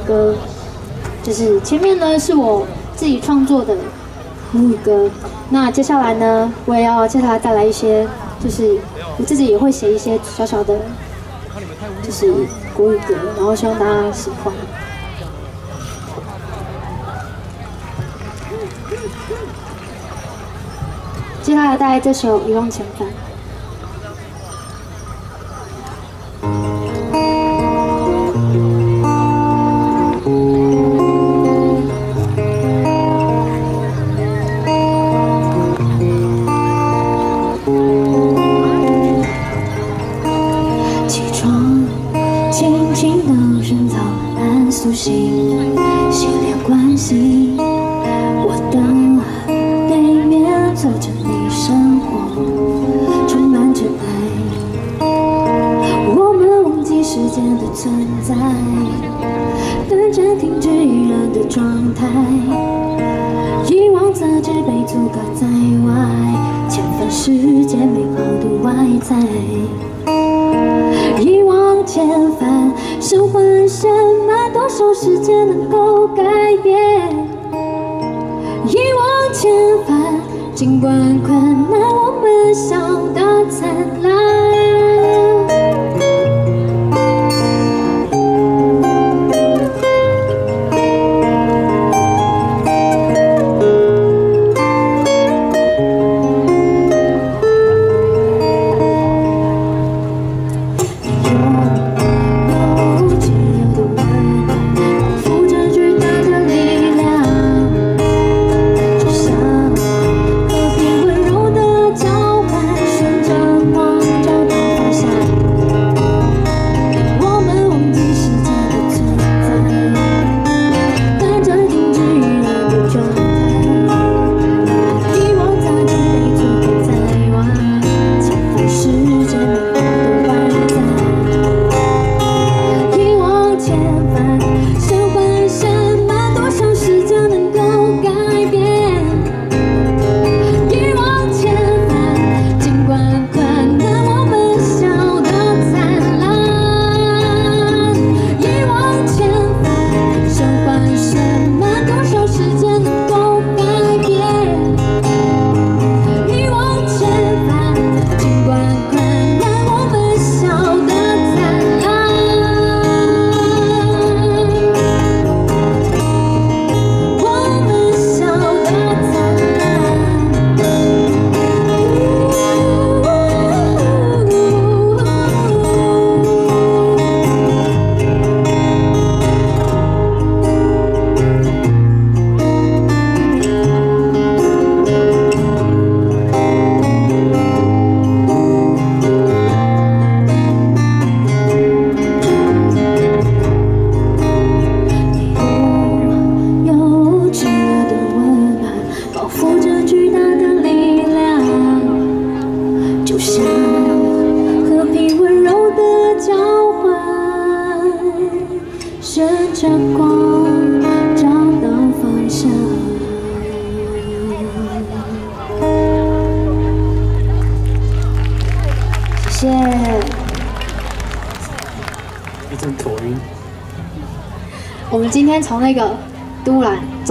歌，就是前面呢是我自己创作的母语歌，那接下来呢，我也要接下来带来一些，就是我自己也会写一些小小的，就是国语歌，然后希望大家喜欢。接下来带来这首《遗忘前番》。轻轻的人早安苏醒，心连关心，我的对面坐着你，生活充满着爱，我们忘记时间的存在，等着停止依然的状态，遗忘杂志被阻隔在。外，前方世界美好的外在。一往是，换什么？多少时间能够改变？一往千帆，尽管困难，我们笑得灿着光找到方向。谢谢。一阵头晕。我们今天从那个都兰走。